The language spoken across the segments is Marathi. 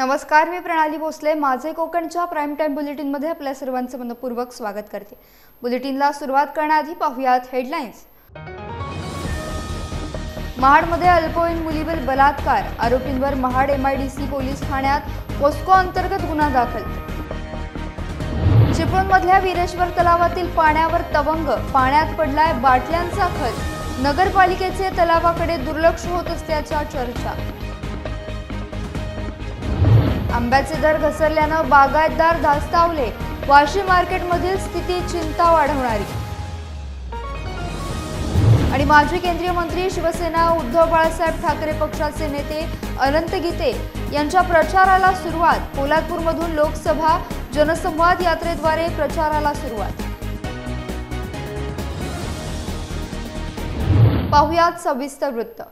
नमस्कार मी प्रणाली भोसले. माझे कोकणच्या प्राईम टाईम बुलेटिनमध्ये आपल्या सर्वांचं मनपूर्वक स्वागत करते. बुलेटिनला सुरुवात करण्याआधी पाहुयात हेडलाईन्स महाडमध्ये अल्पवयीन मुलीवर बलात्कार. आरोपींवर महाड एमआयडीसी पोलीस ठाण्यात पोस्को अंतर्गत गुन्हा दाखल. चिपळूणमधल्या वीरेश्वर तलावातील पाण्यावर तवंग. पाण्यात पडलाय बाटल्यांचा खच नगरपालिकेचे तलावाकडे दुर्लक्ष होत असल्याच्या चर्चा. आंब्याचे दर घसरल्यानं बागायतदार धास्तावले. वाशी मार्केटमधील स्थिती चिंता वाढवणारी. आणि माजी केंद्रीय मंत्री शिवसेना उद्धव बाळासाहेब ठाकरे पक्षाचे नेते अनंत गीते यांच्या प्रचाराला सुरुवात. पोलादपूरमधून लोकसभा जनसंवाद यात्रेद्वारे प्रचाराला सुरुवात. पाहुयात सविस्तर वृत्त.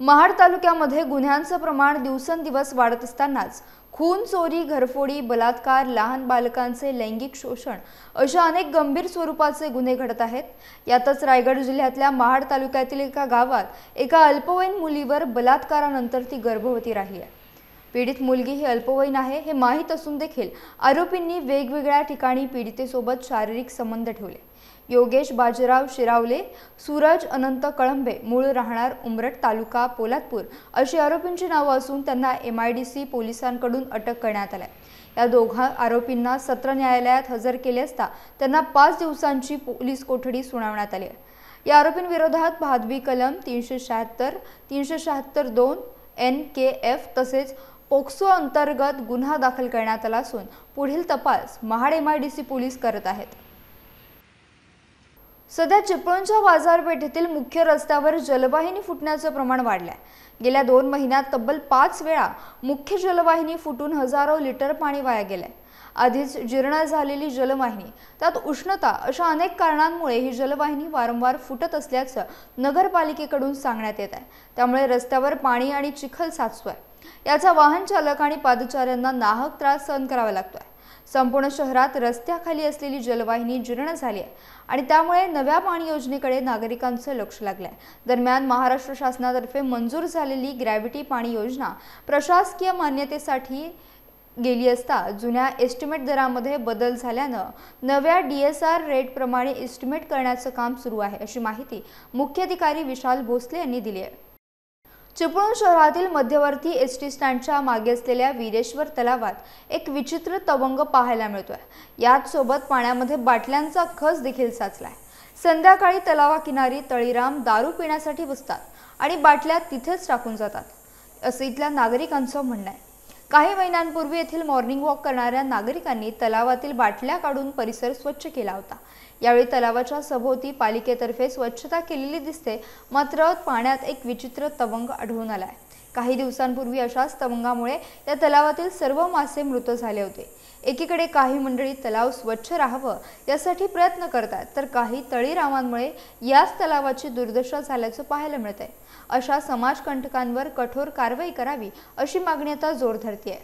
महाड तालुक्यामध्ये गुन्ह्यांचं प्रमाण दिवसेंदिवस वाढत असतानाच खून चोरी घरफोडी बलात्कार लहान बालकांचे लैंगिक शोषण अशा अनेक गंभीर स्वरूपाचे गुन्हे घडत आहेत. यातच रायगड जिल्ह्यातल्या महाड तालुक्यातील एका गावात एका अल्पवयीन मुलीवर बलात्कारानंतर ती गर्भवती राहिली आहे. पीडित मुलगी ही अल्पवयीन आहे हे माहीत असून देखील आरोपींनी वेगवेगळ्या ठिकाणी पीडितेसोबत शारीरिक संबंध ठेवले. योगेश बाजीराव शिरावले सूरज अनंत कळंबे मूळ राहणार उमरट तालुका पोलादपूर अशी आरोपींची नावं असून त्यांना एम आय डी सी पोलिसांकडून अटक करण्यात आली. या दोघा आरोपींना सत्र न्यायालयात हजर केले असता त्यांना पाच दिवसांची पोलीस कोठडी सुनावण्यात आली. या आरोपींविरोधात भादवी कलम तीनशे शहात्तर तीनशे शहात्तर दोन एन के एफ तसेच पोक्सो अंतर्गत गुन्हा दाखल करण्यात आला असून पुढील तपास Mahad M I D C police करत आहेत. सध्या चिपळूणच्या बाजारपेठेतील मुख्य रस्त्यावर जलवाहिनी फुटण्याचं प्रमाण वाढलं आहे गेल्या दोन महिन्यात तब्बल पाच वेळा मुख्य जलवाहिनी फुटून हजारो लिटर पाणी वाया गेलंय. आधीच जीर्ण झालेली जलवाहिनी त्यात उष्णता अशा अनेक कारणांमुळे ही जलवाहिनी वारंवार फुटत असल्याचं नगरपालिकेकडून सांगण्यात येत आहे. त्यामुळे रस्त्यावर पाणी आणि चिखल साचतोय. याचा वाहन चालक आणि पादचाऱ्यांना नाहक त्रास सहन करावा लागतोय. संपूर्ण शहरात रस्त्याखाली असलेली जलवाहिनी जीर्ण झाली आहे आणि त्यामुळे नव्या पाणी योजनेकडे नागरिकांचं लक्ष लागलंय. दरम्यान महाराष्ट्र शासनातर्फे मंजूर झालेली ग्रॅव्हिटी पाणी योजना प्रशासकीय मान्यतेसाठी गेली असता जुन्या एस्टिमेट दरामध्ये बदल झाल्यानं नव्या डी एस आर रेटप्रमाणे एस्टिमेट करण्याचं काम सुरू आहे अशी माहिती मुख्याधिकारी विशाल भोसले यांनी दिली आहे. चिपळूण शहरातील मध्यवर्ती एस टी स्टँडच्या मागे असलेल्या वीरेश्वर तलावात एक विचित्र तवंग पाहायला मिळतोय. याच सोबत पाण्यामध्ये बाटल्यांचा खस देखील साचलाय. संध्याकाळी तलावाकिनारी तळीराम दारू पिण्यासाठी बसतात आणि बाटल्या तिथेच टाकून जातात असं इथल्या नागरिकांचं म्हणणं आहे. काही महिन्यांपूर्वी येथील मॉर्निंग वॉक करणाऱ्या नागरिकांनी तलावातील बाटल्या काढून परिसर स्वच्छ केला होता. यावेळी तलावाच्या सभोवती पालिकेतर्फे स्वच्छता केलेली दिसते मात्र पाण्यात एक विचित्र तवंग आढळून आला आहे काही दिवसांपूर्वी अशाच तवंगामुळे या तलावातील सर्व मासे मृत झाले होते. एकीकडे काही मंडळी तलाव स्वच्छ राहावं यासाठी प्रयत्न करतात तर काही तळीरामांमुळे याच तलावाची दुर्दशा झाल्याचं पाहायला मिळतंय. अशा समाजकंटकांवर कठोर कारवाई करावी अशी मागणी आता जोर धरते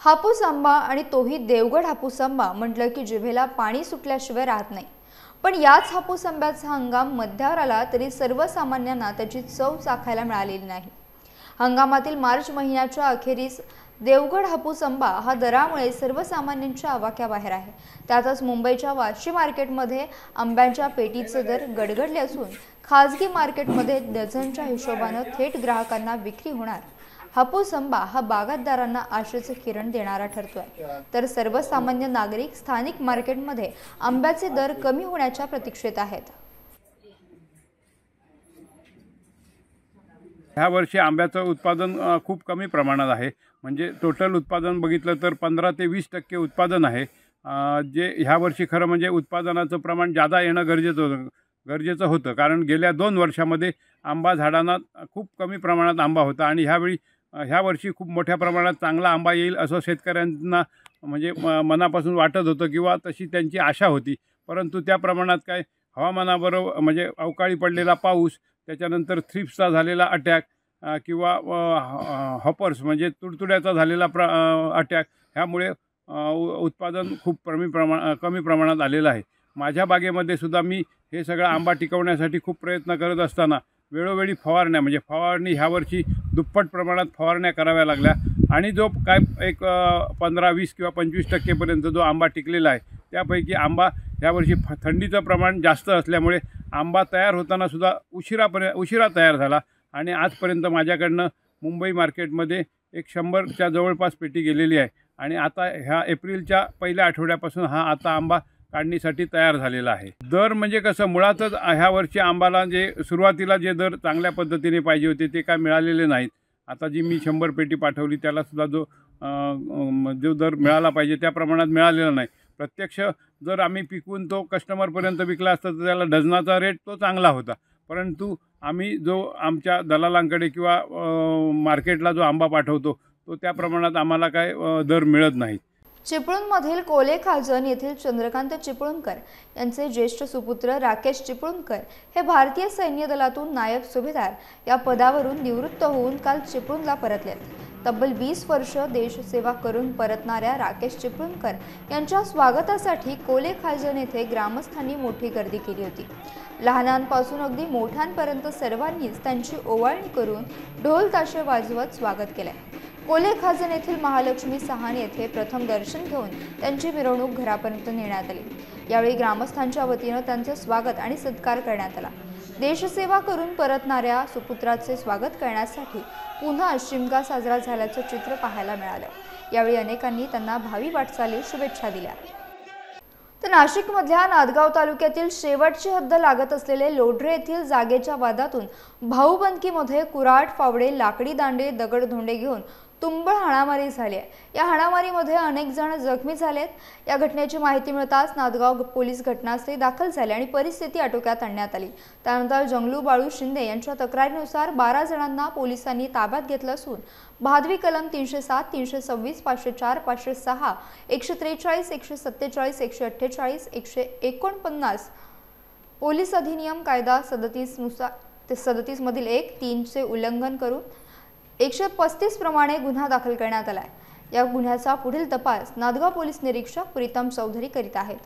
हापूस आंबा आणि तोही देवगड हापूस आंबा म्हटलं की जिभेला पाणी सुटल्याशिवाय राहत नाही. पण याच हापूस आंब्याचा हंगाम मध्यावर आला तरी सर्वसामान्यांना त्याची चव चाखायला मिळालेली नाही. हंगामातील मार्च महिन्याच्या अखेरीस देवगड हापूस आंबा हा दरामुळे सर्वसामान्यांच्या आवाक्याबाहेर आहे. त्यातच मुंबईच्या वाशी मार्केटमध्ये आंब्यांच्या पेटीचे दर गडगडले असून खाजगी मार्केटमध्ये डझनच्या हिशोबानं थेट ग्राहकांना विक्री होणार. हापूस आंबा हा बागायतदारांना आशेचं किरण देणारा ठरतोय. तर सर्वसामान्य नागरिक स्थानिक मार्केटमध्ये आंब्याचे दर कमी होण्याच्या प्रतीक्षेत आहेत. ह्या वर्षी आंब्याचं उत्पादन खूप कमी प्रमाणात आहे. म्हणजे टोटल उत्पादन बघितलं तर पंधरा ते वीस टक्के उत्पादन आहे. जे ह्या वर्षी खरं म्हणजे उत्पादनाचं प्रमाण जादा येणं गरजेचं होतं गरजेचं होतं. कारण गेल्या दोन वर्षामध्ये आंबा झाडांना खूप कमी प्रमाणात आंबा होता आणि ह्यावेळी ह्या वर्षी खूप मोठ्या प्रमाणात चांगला आंबा येईल असं शेतकऱ्यांना म्हणजे म मनापासून वाटत होतं किंवा तशी त्यांची आशा होती. परंतु त्या प्रमाणात काय हवामानाबरोबर म्हणजे अवकाळी पडलेला पाऊस त्याच्यानंतर थ्रिप्सचा झालेला अटॅक किंवा हॉपर्स म्हणजे तुडतुड्याचा झालेला प्र अटॅक ह्यामुळे उ- उत्पादन खूप कमी प्रमाण कमी प्रमाणात आलेलं आहे. माझ्या बागेमध्ये सुद्धा मी हे सगळं आंबा टिकवण्यासाठी खूप प्रयत्न करत असताना वेळोवेळी फवारण्या म्हणजे फवारणी ह्यावर्षी दुप्पट प्रमाणात फवारण्या कराव्या लागल्या. आणि जो काय एक पंधरा वीस किंवा पंचवीस टक्केपर्यंत जो आंबा टिकलेला आहे त्यापैकी आंबा यावर्षी फ थंडीचं प्रमाण जास्त असल्यामुळे आंबा तयार होताना सुद्धा उशिरापर्यंत उशिरा तयार झाला. आणि आजपर्यंत माझ्याकडनं मुंबई मार्केटमध्ये एक शंभरच्या जवळपास पेटी गेलेली आहे. आणि आता ह्या एप्रिलच्या पहिल्या आठवड्यापासून हा आता आंबा काढणीसाठी तयार झालेला आहे. दर म्हणजे कसं मुळातच ह्या वर्षी आंबाला जे सुरुवातीला जे दर चांगल्या पद्धतीने पाहिजे होते ते काय मिळालेले नाहीत. आता जी मी शंभर पेटी पाठवली त्यालासुद्धा जो जो दर मिळाला पाहिजे त्या प्रमाणात मिळालेला नाही. प्रत्यक्ष जर आम्ही पिकवून तो कस्टमरपर्यंत विकला असता तर त्याला डझनाचा रेट तो चांगला होता. परंतु आम्ही जो आमच्या दलालांकडे किंवा मार्केटला जो आंबा पाठवतो तो त्या प्रमाणात आम्हाला काय दर मिळत नाही. चिपळूणमधील कोले खाजन येथील चंद्रकांत चिपळूणकर यांचे ज्येष्ठ सुपुत्र राकेश चिपळूणकर हे भारतीय सैन्य दलातून नायब सुभेदार या पदावरून निवृत्त होऊन काल चिपळूणला परतले. तब्बल वीस वर्ष देशसेवा करून परतणाऱ्या राकेश चिपळूणकर यांच्या स्वागतासाठी कोले खाजन येथे ग्रामस्थांनी मोठी गर्दी केली होती. लहानांपासून अगदी मोठ्यांपर्यंत सर्वांनीच त्यांची ओवाळणी करून ढोल ताशे वाजवत स्वागत केले कोले खाजन येथील महालक्ष्मी सहान येथे प्रथम दर्शन घेऊन त्यांची मिरवणूक घरापर्यंत नेण्यात आली. यावेळी ग्रामस्थांच्या वतीनं त्यांचे स्वागत आणि सत्कार करण्यात आला. देशसेवा करून परतणाऱ्या सुपुत्राचे स्वागत करण्यासाठी पुन्हा शिमगा साजरा झाल्याचं चित्र पाहायला मिळालं. यावेळी अनेकांनी त्यांना भावी वाटचाली शुभेच्छा दिल्या. तर नाशिकमधल्या नादगाव तालुक्यातील शेवटची हद्द लागत असलेले लोढरे येथील जागेच्या वादातून भाऊबंदकीमध्ये कुराट फावडे लाकडी दांडे दगडधोंडे घेऊन तुंबळ हाणामारी झाली आहे. या हाणामारीमध्ये अनेक जण जखमी झालेत या घटनेची माहिती मिळताच नादगाव पोलीस घटनास्थळी दाखल झाले आणि परिस्थिती आटोक्यात आणण्यात आली. त्यानंतर जंगलू बाळू शिंदे यांच्या तक्रारीनुसार बारा जणांना पोलिसांनी ताब्यात घेतलं असून भादवी कलम तीनशे सात तीनशे सव्वीस पाचशे चार पाचशे सहा एकशे त्रेचाळीस एकशे सत्तेचाळीस एकशे अठ्ठेचाळीस एकशे एकोणपन्नास पोलीस अधिनियम कायदा सदतीसनुसार ते सदतीसमधील एक तीनचे उल्लंघन करून एकशे पस्तीस प्रमाणे गुन्हा दाखल करण्यात आलाय. या गुन्ह्याचा पुढील तपास नादगाव पोलीस निरीक्षक प्रीतम चौधरी करीत आहेत.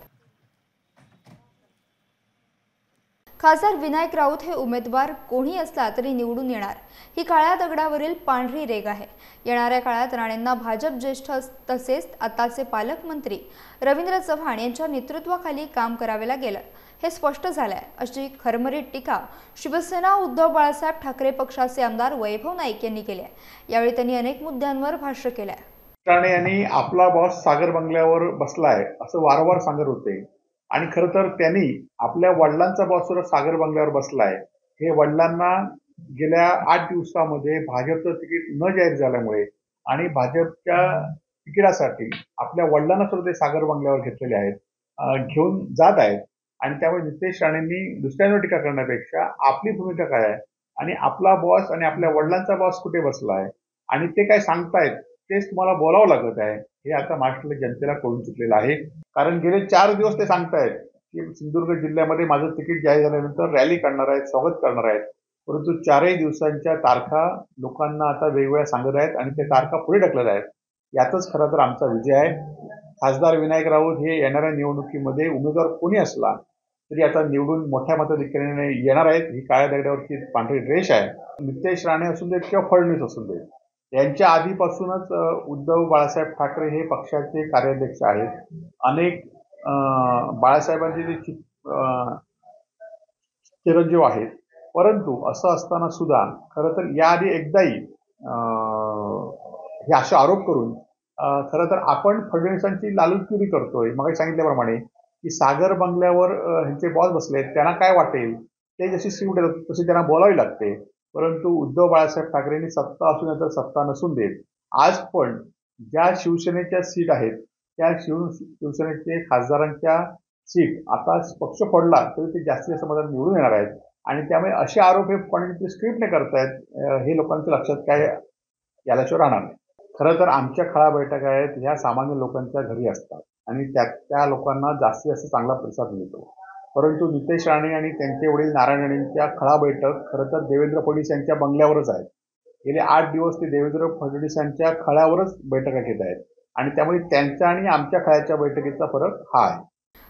खासदार विनायक राऊत हे उमेदवार कोणी असला तरी निवडून येणार. ही काळ्या दगडावरील पांढरी रेग आहे. येणाऱ्या काळात राणेंना भाजप ज्येष्ठ तसेच आताचे पालकमंत्री रवींद्र चव्हाण यांच्या नेतृत्वाखाली काम करावे लागेल. हे स्पष्ट झालंय. अशी खरमरीत टीका शिवसेना उद्धव बाळासाहेब ठाकरे पक्षाचे आमदार वैभव नाईक यांनी केली आहे. यावेळी त्यांनी अनेक मुद्द्यांवर भाष्य केलंय. राणे यांनी आपला बॉस सागर बंगल्यावर बसलाय असं वारंवार सांगत होते. आणि खरं तर त्यांनी आपल्या वडिलांचा बॉस सुद्धा सागर बंगल्यावर बसलाय. हे वडिलांना गेल्या आठ दिवसामध्ये भाजपचं तिकीट न जाहीर झाल्यामुळे आणि भाजपच्या तिकिटासाठी आपल्या वडिलांना सुद्धा ते सागर बंगल्यावर घेतलेले आहेत. घेऊन जात आहेत. आणि त्यामुळे नितेश राणेंनी दुसऱ्यांवर टीका करण्यापेक्षा आपली भूमिका काय आहे? आणि आपला बॉस आणि आपल्या वडिलांचा बॉस कुठे बसला आहे? आणि ते काय सांगतायत तेच तुम्हाला बोलावं लागत आहे हे आता महाराष्ट्रातल्या जनतेला कळून चुकलेलं आहे. कारण गेले चार दिवस ते सांगतायत की सिंधुदुर्ग जिल्ह्यामध्ये माझं तिकीट जाहीर झाल्यानंतर रॅली करणार आहेत स्वागत करणार आहेत. परंतु चारही दिवसांच्या तारखा लोकांना आता वेगवेगळ्या सांगत आहेत आणि ते तारखा पुढे ढकलत आहेत. यातच खरं तर आमचा विजय आहे. खासदार विनायक राऊत हे येणाऱ्या निवडणुकीमध्ये उमेदवार कोणी असला तरी आता निवडून मोठ्या मताधिक्याने येणार आहेत. ही काळ्या दगडावरची पांढरी ड्रेस आहे. नितेश राणे असून देत किंवा फडणवीस असून देत यांच्या आधीपासूनच उद्धव बाळासाहेब ठाकरे हे पक्षाचे कार्याध्यक्ष आहेत. अनेक बाळासाहेबांचे जे चिरंजीव आहेत. परंतु असं असताना सुद्धा खरं तर याआधी एकदाही हे असे आरोप करून खरं तर आपण फडणवीसांची लालूचगिरी करतोय. मग सांगितल्याप्रमाणे की सागर बंगल्यावर ह्यांचे बॉस बसले त्यांना काय वाटेल? ते जशी सीट देतात तशी त्यांना बोलावी लागते. परंतु उद्धव बाळासाहेब ठाकरेंनी सत्ता असून तर सत्ता नसून देत. आज पण ज्या शिवसेनेच्या सीट आहेत त्या शिव शिवसेनेचे खासदारांच्या सीट आता पक्ष फोडला तरी ते जास्तीत जास्त मतात निवडून येणार आहेत. आणि त्यामुळे असे आरोप हे कोणी स्क्रिप्टने करतायत हे लोकांच्या लक्षात काय याल्याशिवाय राहणार नाही. खरं तर आमच्या खळा बैठका आहेत ह्या सामान्य लोकांच्या घरी असतात. आणि त्या त्या लोकांना जास्तीत जास्त चांगला प्रतिसाद मिळतो. परंतु नितेश राणे आणि त्यांचे वडील नारायण राणेंच्या खळा बैठक खरं तर देवेंद्र फडणवीस यांच्या बंगल्यावरच आहेत. गेले आठ दिवस ते देवेंद्र फडणवीस यांच्या खळ्यावरच बैठका घेत आहेत. आणि त्यामुळे त्यांच्या आणि आमच्या खळ्याच्या बैठकीचा फरक हा आहे.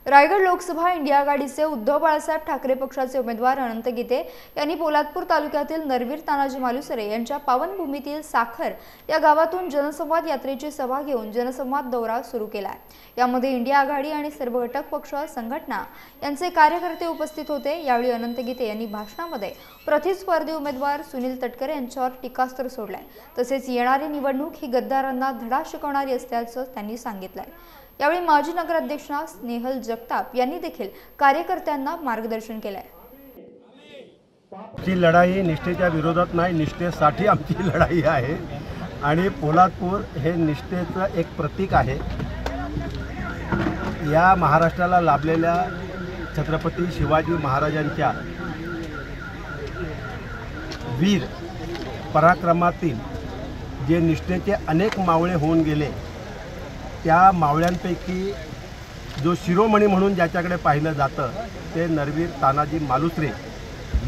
रायगड लोकसभा इंडिया आघाडीचे उद्धव बाळासाहेब ठाकरे पक्षाचे उमेदवार अनंत गीते यांनी पोलादपूर तालुक्यातील नरवीर तानाजी मालुसरे यांच्या पावनभूमीतील साखर या गावातून जनसंवाद यात्रेची सभा घेऊन जनसंवाद दौरा सुरू केला. आहे यामध्ये इंडिया आघाडी आणि सर्व घटक पक्ष संघटना यांचे कार्यकर्ते उपस्थित होते. यावेळी अनंत गीते यांनी भाषणामध्ये प्रतिस्पर्धी उमेदवार सुनील तटकरे यांच्यावर टीकास्त्र सोडलाय. तसेच येणारी निवडणूक ही गद्दारांना धडा शिकवणारी असल्याचं त्यांनी सांगितलंय. यावेळी माजी नगराध्यक्षा स्नेहल जगताप यांनी देखील कार्यकर्त्यांना मार्गदर्शन केलंय. आमची लढाई निष्ठेच्या विरोधात नाही निष्ठेसाठी आमची लढाई आहे. आणि पोलादपूर हे निष्ठेचं एक प्रतीक आहे. या महाराष्ट्राला लाभलेल्या छत्रपती शिवाजी महाराजांच्या वीर पराक्रमातील जे निष्ठेचे अनेक मावळे होऊन गेले त्या मावळ्यांपैकी जो शिरोमणी म्हणून ज्याच्याकडे पाहिलं जातं ते नरवीर तानाजी मालुसरे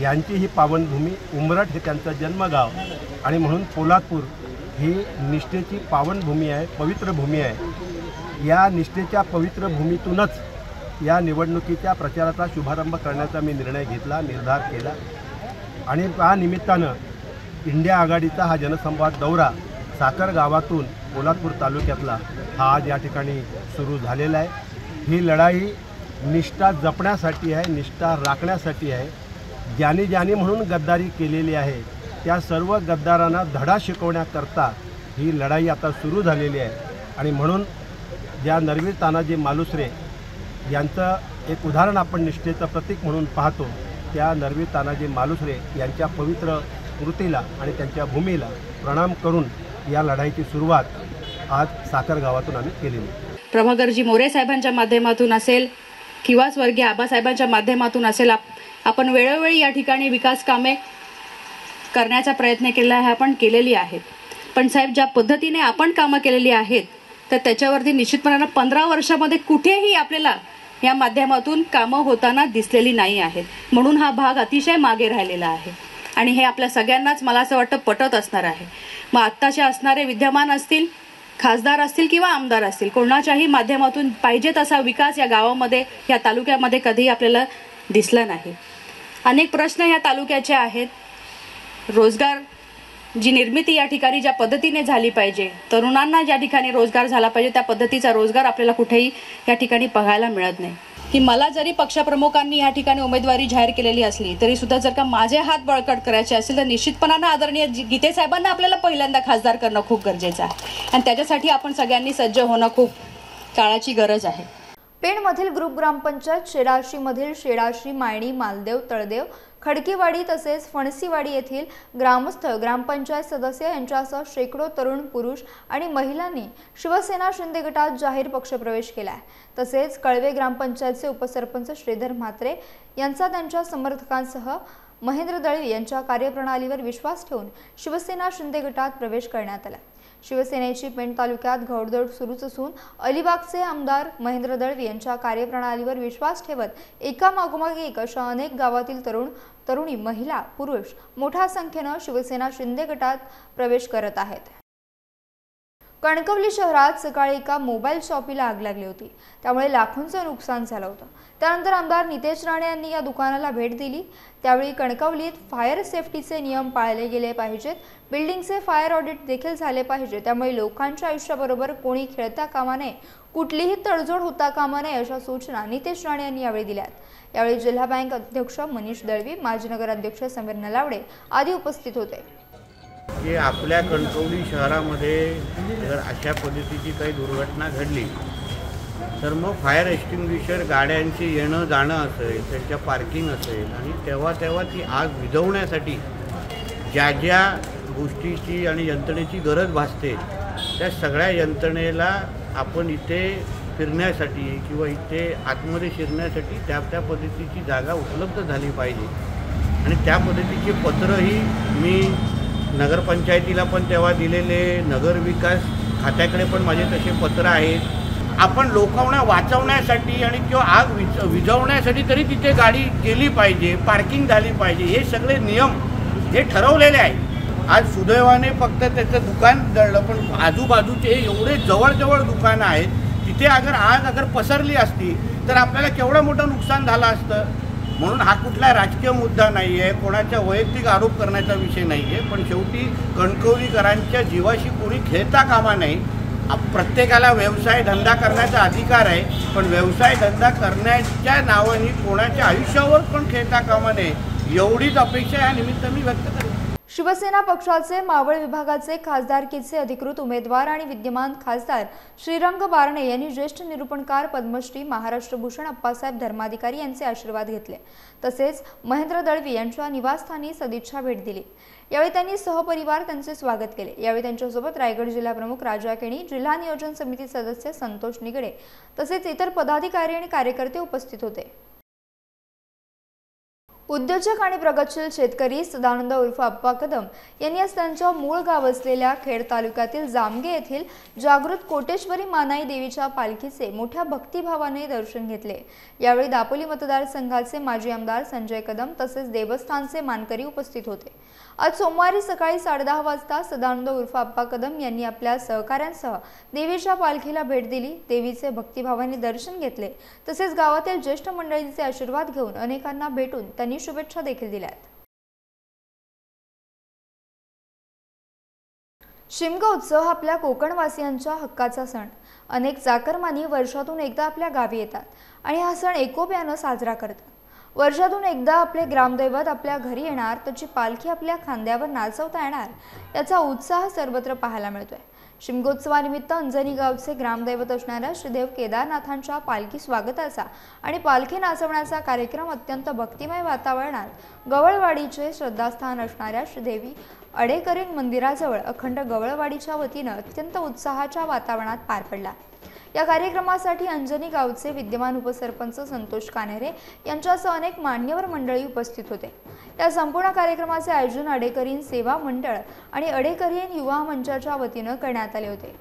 यांची ही पावनभूमी उमरट हे त्यांचं जन्मगाव आणि म्हणून पोलादपूर ही निष्ठेची पावनभूमी आहे पवित्र भूमी आहे. या निष्ठेच्या पवित्र भूमीतूनच या निवडणुकीच्या प्रचाराचा शुभारंभ करण्याचा मी निर्णय घेतला निर्धार केला. आणि त्या निमित्तानं इंडिया आघाडीचा हा जनसंवाद दौरा साखर गावातून पोलादपूर तालुक्यातला हा आज या ठिकाणी सुरू झालेला आहे. ही लढाई निष्ठा जपण्यासाठी आहे निष्ठा राखण्यासाठी आहे. ज्यांनी ज्यांनी म्हणून गद्दारी केलेली आहे त्या सर्व गद्दारांना धडा शिकवण्याकरता ही लढाई आता सुरू झालेली आहे. आणि म्हणून ज्या नरवीर तानाजी मालुसरे यांचं एक उदाहरण आपण निष्ठेचं प्रतीक म्हणून पाहतो त्या नरवीर तानाजी मालुसरे यांच्या पवित्र कृतीला आणि त्यांच्या भूमीला प्रणाम करून या लढाईची सुरुवात आज साखर गावातून आम्ही केलेली. प्रभाकरजी मोरे साहेबांच्या माध्यमातून असेल किंवा स्वर्गीय आबासाहेबांच्या माध्यमातून असेल आप- आपण वेळोवेळी या ठिकाणी विकास कामे करण्याचा प्रयत्न केला आहे आपण केलेली आहेत. पण साहेब ज्या पद्धतीने आपण कामं केलेली आहेत तर त्याच्यावरती निश्चितपणानं पंधरा वर्षामध्ये कुठेही आपल्याला या माध्यमातून कामं होताना दिसलेली नाही आहेत. म्हणून हा भाग अतिशय मागे राहिलेला आहे. आणि हे आपल्या सगळ्यांनाच मला असं वाटतं पटत असणार आहे. मग आत्ताचे असणारे विद्यमान असतील खासदार असतील किंवा आमदार असतील कोणाच्याही माध्यमातून पाहिजे तसा विकास या गावामध्ये या तालुक्यामध्ये कधीही आपल्याला दिसला नाही. अनेक प्रश्न या तालुक्याचे आहेत. रोजगार जी निर्मिती या ठिकाणी ज्या पद्धतीने झाली पाहिजे तरुणांना ज्या ठिकाणी रोजगार झाला पाहिजे त्या पद्धतीचा रोजगार आपल्याला कुठेही या ठिकाणी बघायला मिळत नाही. की मला जरी पक्षप्रमुखांनी या ठिकाणी उमेदवारी जाहीर केलेली असली तरी सुद्धा जर का माझे हात बळकट करायचे असेल तर निश्चितपणानं आदरणीय गीते साहेबांना आपल्याला पहिल्यांदा खासदार करणं खूप गरजेचं आहे. आणि त्याच्यासाठी आपण सगळ्यांनी सज्ज होणं खूप काळाची गरज आहे. पेणमधील ग्रुप ग्रामपंचायत शेडाशीमधील शेराशी मायणी मालदेव तळदेव खडकीवाडी तसेच फणसीवाडी येथील ग्रामस्थ ग्रामपंचायत सदस्य यांच्यासह शेकडो तरुण पुरुष आणि महिलांनी शिवसेना शिंदे गटात जाहीर पक्षप्रवेश केला आहे तसेच कळवे ग्रामपंचायतचे उपसरपंच श्रीधर म्हात्रे यांचा त्यांच्या समर्थकांसह महेंद्र दळवी यांच्या कार्यप्रणालीवर विश्वास ठेवून शिवसेना शिंदे गटात प्रवेश करण्यात आला. शिवसेनेची पेण तालुक्यात घौडदौड सुरूच असून अलिबागचे आमदार महेंद्र दळवी यांच्या कार्यप्रणालीवर विश्वास ठेवत एकामागोमाग एक अशा अनेक गावातील तरुण तरुणी महिला पुरुष मोठ्या संख्येनं शिवसेना शिंदे गटात प्रवेश करत आहेत. कणकवली शहरात सकाळी एका मोबाईल शॉपीला आग लागली होती. त्यामुळे लाखोंचं नुकसान झालं होतं. त्यानंतर आमदार नितेश राणे यांनी या दुकानाला भेट दिली. त्यावेळी कणकवलीत फायर सेफ्टीचे नियम पाळले गेले पाहिजेत. बिल्डिंगचे फायर ऑडिट देखील झाले पाहिजे. त्यामुळे लोकांच्या आयुष्याबरोबर कोणी खेळता कामा नये कुठलीही तडजोड होता कामा नये अशा सूचना नितेश राणे यांनी यावेळी दिल्यात. यावेळी जिल्हा बँक अध्यक्ष मनीष दळवी माजी नगराध्यक्ष समीर नलावडे आदी उपस्थित होते. की आपल्या कणकवली शहरामध्ये जर अशा पद्धतीची काही दुर्घटना घडली तर मग फायर एक्स्टिंग्विशर गाड्यांची येणं जाणं असेल त्यांच्या पार्किंग असेल आणि तेव्हा तेव्हा ती आग विझवण्यासाठी ज्या ज्या गोष्टीची आणि यंत्रणेची गरज भासते त्या सगळ्या यंत्रणेला आपण इथे फिरण्यासाठी किंवा इथे आतमध्ये शिरण्यासाठी त्या त्या पद्धतीची जागा उपलब्ध झाली पाहिजे. आणि त्या पद्धतीचे पत्रही मी नगरपंचायतीला पण तेव्हा दिलेले नगरविकास खात्याकडे पण माझे तसे पत्र आहेत. आपण लोकांना वाचवण्यासाठी आणि किंवा आग विज विझवण्यासाठी तरी तिथे गाडी गेली पाहिजे पार्किंग झाली पाहिजे हे सगळे नियम हे ठरवलेले आहेत. आज सुदैवाने फक्त त्याचं दुकान जळलं पण आजूबाजूचे एवढे जवळजवळ दुकानं आहेत तिथे अगर आग अगर पसरली असती तर आपल्याला केवढं मोठं नुकसान झालं असतं? म्हणून हा कुठला राजकीय मुद्दा नाही आहे कोणाच्या वैयक्तिक आरोप करण्याचा विषय नाही आहे पण शेवटी कणकवलीकरांच्या जीवाशी कोणी खेळता कामा नाही प्रत्येकाला व्यवसाय धंदा करण्याचा अधिकार आहे पण व्यवसाय धंदा करण्याच्या नावाने कोणाच्या आयुष्यावर पण खेळता कामा नये एवढीच अपेक्षा या निमित्त मी व्यक्त करतो शिवसेना पक्षाचे मावळ विभागाचे खासदारकीचे अधिकृत उमेदवार आणि विद्यमान खासदार श्रीरंग बारणे यांनी ज्येष्ठ निरूपणकार पद्मश्री महाराष्ट्र भूषण अप्पासाहेब धर्माधिकारी यांचे आशीर्वाद घेतले. तसेच महेंद्र दळवी यांच्या निवासस्थानी सदिच्छा भेट दिली. यावेळी त्यांनी सहपरिवार त्यांचे स्वागत केले. यावेळी त्यांच्यासोबत रायगड जिल्हा प्रमुख राजा केणी जिल्हा नियोजन समिती सदस्य संतोष निगडे तसेच इतर पदाधिकारी आणि कार्यकर्ते उपस्थित होते. उद्योजक आणि प्रगतशील शेतकरी सदानंद उर्फ अप्पा कदम यांनी आज त्यांच्या मूळ गाव असलेल्या खेड तालुक्यातील जामगे येथील जागृत कोटेश्वरी मानाई देवीच्या पालखीचे मोठ्या भक्तिभावाने दर्शन घेतले. यावेळी दापोली मतदारसंघाचे माजी आमदार संजय कदम तसेच देवस्थानचे मानकरी उपस्थित होते. आज सोमवारी सकाळी साडेदहा वाजता सदानंद उर्फ अप्पा कदम यांनी आपल्या सहकाऱ्यांसह देवीच्या पालखीला भेट दिली. देवीचे भक्तिभावाने दर्शन घेतले. तसेच गावातील ज्येष्ठ मंडळींचे आशीर्वाद घेऊन अनेकांना भेटून त्यांनी शुभेच्छा देखील दिल्यात. शिमगा उत्सव हा आपल्या कोकणवासियांच्या हक्काचा सण. अनेक चाकरमानी वर्षातून एकदा आपल्या गावी येतात आणि हा सण एकोप्यानं साजरा करतात. वर्षातून एकदा आपले ग्रामदैवत आपल्या घरी येणार त्याची पालखी आपल्या खांद्यावर नाचवता येणार याचा उत्साह सर्वत्र पाहायला मिळतोय. शिमगोत्सवानिमित्त अंजनी गावचे ग्रामदैवत असणाऱ्या श्रीदेव केदारनाथांच्या पालखी स्वागताचा आणि पालखी नाचवण्याचा कार्यक्रम अत्यंत भक्तिमय वातावरणात गवळवाडीचे श्रद्धास्थान असणाऱ्या श्रीदेवी अडेकरीन मंदिराजवळ अखंड गवळवाडीच्या वतीनं अत्यंत उत्साहाच्या वातावरणात पार पडला. या कार्यक्रमासाठी अंजनी गावचे विद्यमान उपसरपंच संतोष कानेरे यांच्यासह अनेक मान्यवर मंडळी उपस्थित होते. या संपूर्ण कार्यक्रमाचे आयोजन अडेकरीन सेवा मंडळ आणि अडेकरीन युवा मंचाच्या वतीनं करण्यात आले होते.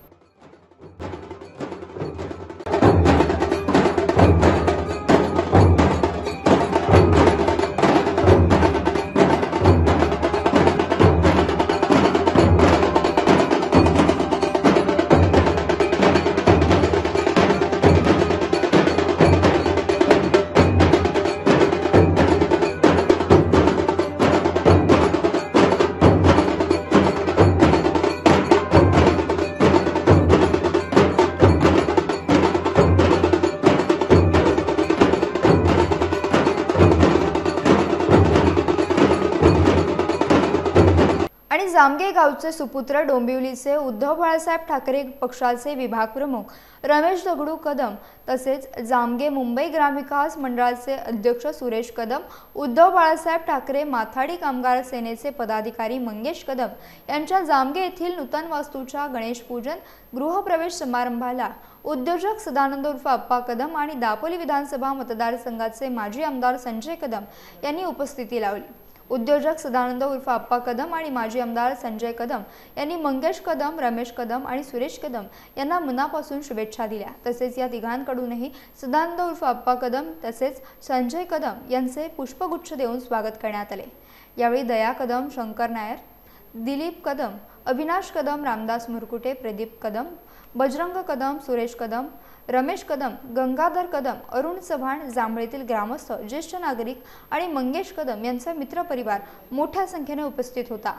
जामगे गावचे सुपुत्र डोंबिवलीचे उद्धव बाळासाहेब ठाकरे पक्षाचे विभाग प्रमुख रमेश दगडू कदम तसेच जामगे मुंबई ग्रामविकास मंडळाचे अध्यक्ष सुरेश कदम उद्धव बाळासाहेब ठाकरे माथाडी कामगार सेनेचे पदाधिकारी मंगेश कदम यांच्या जामगे येथील नूतन वास्तूच्या गणेशपूजन गृहप्रवेश समारंभाला उद्योजक सदानंद उर्फ अप्पा कदम आणि दापोली विधानसभा मतदारसंघाचे माजी आमदार संजय कदम यांनी उपस्थिती लावली. उद्योजक सदानंद उर्फ अप्पा कदम आणि माजी आमदार संजय कदम यांनी मंगेश कदम रमेश कदम आणि सुरेश कदम यांना मनापासून शुभेच्छा दिल्या. तसेच या तिघांकडूनही सदानंद उर्फ अप्पा कदम तसेच संजय कदम यांचे पुष्पगुच्छ देऊन स्वागत करण्यात आले. यावेळी दया कदम शंकर नायर दिलीप कदम अविनाश कदम रामदास मुरकुटे प्रदीप कदम बजरंग कदम सुरेश कदम रमेश कदम गंगाधर कदम अरुण चव्हाण जांभळीतील ग्रामस्थ ज्येष्ठ नागरिक आणि मंगेश कदम यांचा मित्रपरिवार मोठ्या संख्येने उपस्थित होता.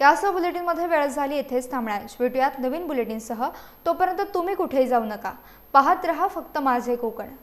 यासह बुलेटिनमध्ये वेळ झाली येथेच थांबण्यास भेटूयात नवीन बुलेटिनसह तोपर्यंत तुम्ही कुठेही जाऊ नका. पाहत रहा फक्त माझे कोकण.